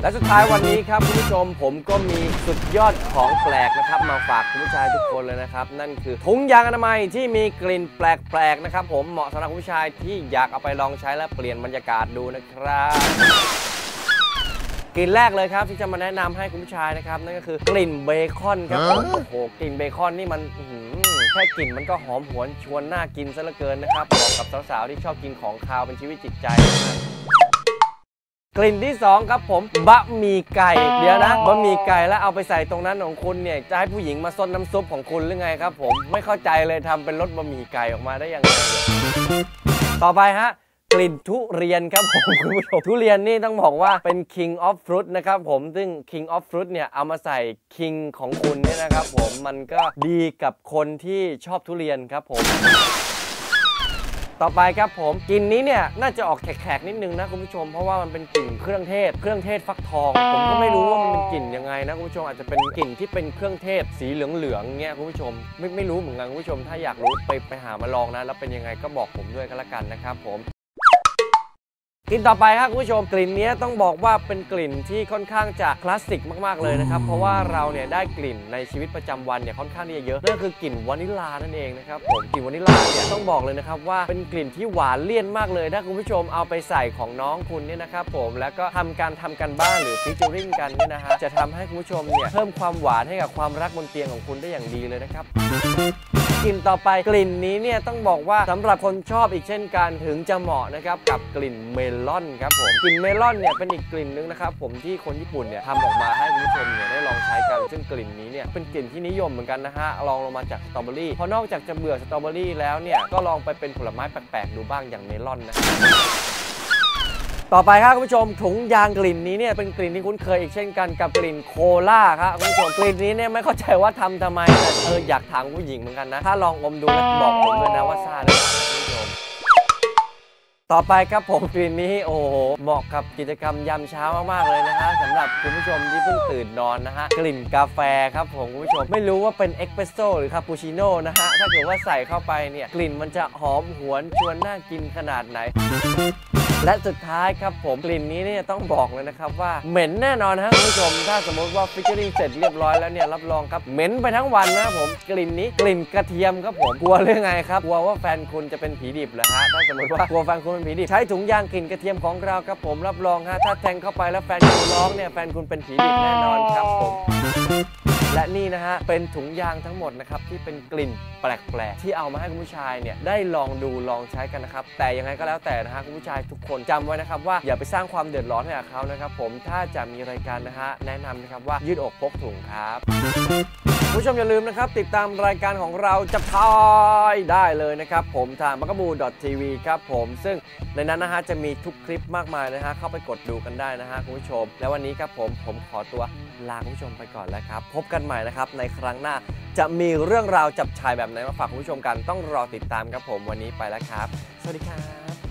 และสุดท้ายวันนี้ครับคุณผู้ชมผมก็มีสุดยอดของแปลกนะครับ มาฝากคุณผู้ชายทุกคนเลยนะครับ นั่นคือถุงยางอนามัยที่มีกลิ่นแปลกๆนะครับ ผมเหมาะสำหรับคุณผู้ชายที่อยากเอาไปลองใช้และเปลี่ยนบรรยากาศดูนะครับกลิ่นแรกเลยครับที่จะมาแนะนำให้คุณผู้ชายนะครับ นั่นก็คือกลิ่นเบคอนครับผมโอ้โหกลิ่นเบคอนนี่มันอื้อหือ แค่กลิ่นมันก็หอมหวนชวนน่ากินซะเหลือเกินนะครับเหมาะกับสาวๆที่ชอบกินของคาวเป็นชีวิตจิตใจนะครับกลิ่นที่ 2 ครับผมบะหมี่ไก่ เดี๋ยวนะบะหมี่ไก่แล้วเอาไปใส่ตรงนั้นของคุณเนี่ยจะให้ผู้หญิงมาซดน้ำซุปของคุณหรือไงครับผมไม่เข้าใจเลยทำเป็นรสบะหมี่ไก่ออกมาได้ยังไงต่อไปฮะ กลิ่นทุเรียนครับผมคุณผู้ชมทุเรียนนี่ต้องบอกว่าเป็น king of fruit นะครับผมซึ่ง king of fruit เนี่ยเอามาใส่ king ของคุณเนี่ยนะครับผมมันก็ดีกับคนที่ชอบทุเรียนครับผมต่อไปครับผมกลิ่นนี้เนี่ยน่าจะออกแขกๆนิดนึงนะคุณผู้ชม เพราะว่ามันเป็นกลิ่นเครื่องเทศ เครื่องเทศฟักทอง ผมก็ไม่รู้ว่ามันเป็นกลิ่นยังไงนะคุณผู้ชมอาจจะเป็นกลิ่นที่เป็นเครื่องเทศสีเหลืองๆเงี้ยคุณผู้ชมไม่ไม่รู้เหมือนกันคุณผู้ชม ถ้าอยากรู้ไปไปหามาลองนะแล้วเป็นยังไงก็บอกผมด้วยกันละกันนะครับผม กลิ่นต่อไปครับคุณผู้ชมกลิ่นนี้ต้องบอกว่าเป็นกลิ่นที่ค่อนข้างจะคลาสสิกมากๆเลยนะครับ เพราะว่าเราเนี่ยได้กลิ่นในชีวิตประจำวันเนี่ยค่อนข้างที่จะเยอะนั่นคือกลิ่นวานิลลานั่นเองนะครับผมกลิ่นวานิลลาเนี่ยต้องบอกเลยนะครับว่าเป็นกลิ่นที่หวานเลี่ยนมากเลยถ้าคุณผู้ชมเอาไปใส่ของน้องคุณเนี่ยนะครับผมแล้วก็ทำการทำกันบ้านหรือฟิชเจอริงกันเนี่ยนะฮะจะทำให้คุณผู้ชมเนี่ยเพิ่มความหวานให้กับความรักบนเตียงของคุณได้อย่างดีเลยนะครับกลิ่นต่อไปกลิ่นนี้เนี่ยต้องบอกว่าสำหรับคนชอบอีกเช่นกันถึงจะเหมาะนะครับกับกลิ่นเมลอนครับผมกลิ่นเมลอนเนี่ยเป็นอีกกลิ่นนึงนะครับผมที่คนญี่ปุ่นเนี่ยทำออกมาให้คุณผู้ชมเนี่ยได้ลองใช้กันซึ่งกลิ่นนี้เนี่ยเป็นกลิ่นที่นิยมเหมือนกันนะฮะลองลงมาจากสตรอเบอรี่พราะนอกจากจะเบื่อสตรอเบอรี่แล้วเนี่ยก็ลองไปเป็นผลไม้แปลกๆดูบ้างอย่างเมลอนนะต่อไปครับคุณผู้ชมถุงยางกลิ่นนี้เนี่ยเป็นกลิ่นที่คุ้นเคยอีกเช่นกันกับกลิ่นโคลาครับคุณผู้ชมกลิ่นนี้เนี่ยไม่เข้าใจว่าทำทำไมแต่เอออยากถามผู้หญิงเหมือนกันนะ ถ้าลองอมดูแล้วบอกผมด้วยนะว่าซาหรือเปล่า ต่อไปครับผมกลิ่นนี้โอ้โหเหมาะกับกิจกรรมยามเช้ามากๆเลยนะฮะสำหรับคุณผู้ชมที่เพิ่งตื่นนอนนะฮะกลิ่นกาแฟครับผมคุณผู้ชมไม่รู้ว่าเป็นเอสเปรสโซ่หรือคาปูชิโน่นะฮะถ้าเกิดว่าใส่เข้าไปเนี่ยกลิ่นมันจะหอมหวนชวนน่ากินขนาดไหน และสุดท้ายครับผมกลิ่นนี้เนี่ยต้องบอกเลยนะครับว่าเหม็นแน่นอนนะคุณผู้ชม ถ้าสมมติว่า featuring เสร็จเรียบร้อยแล้วเนี่ยรับรองครับเหม็นไปทั้งวันนะครับผมกลิ่นนี้กลิ่นกระเทียมครับผมกลัวเรื่องไงครับกลัวว่าแฟนคุณจะเป็นผีดิบเหรอฮะถ้าสมมติว่ากลัวแฟนคุณเป็นผีดิบใช้ถุงยางกลิ่นกระเทียมของเราครับผมรับรองฮะถ้าแทงเข้าไปแล้วแฟนคุณร้องเนี่ยแฟนคุณเป็นผีดิบแน่นอนครับผม และนี่นะฮะ เป็นถุงยางทั้งหมดนะครับ ที่เป็นกลิ่นแปลกๆ ที่เอามาให้คุณผู้ชายเนี่ย ได้ลองดูลองใช้กันนะครับ แต่ยังไงก็แล้วแต่นะฮะ คุณผู้ชายทุกคนจำไว้นะครับ ว่าอย่าไปสร้างความเดือดร้อนให้กับเขานะครับผมถ้าจะมีรายการนะฮะ แนะนำนะครับว่ายืดอกพกถุงครับคุณผู้ชมอย่าลืมนะครับ ติดตามรายการของเราจับทายได้เลยนะครับ ผมทาง b a g a b o t v ครับผมซึ่งในนั้นนะฮะจะมีทุกคลิปมากมายนะฮะเข้าไปกดดูกันได้นะฮะคุณผู้ชม และวันนี้ครับผมผมขอตัว ลาคุณผู้ชมไปก่อนแล้วครับ พบกันใหม่นะครับในครั้งหน้าจะมีเรื่องราวจับชายแบบไหนมาฝากคุณผู้ชมกันต้องรอติดตามครับผมวันนี้ไปแล้วครับ สวัสดีครับ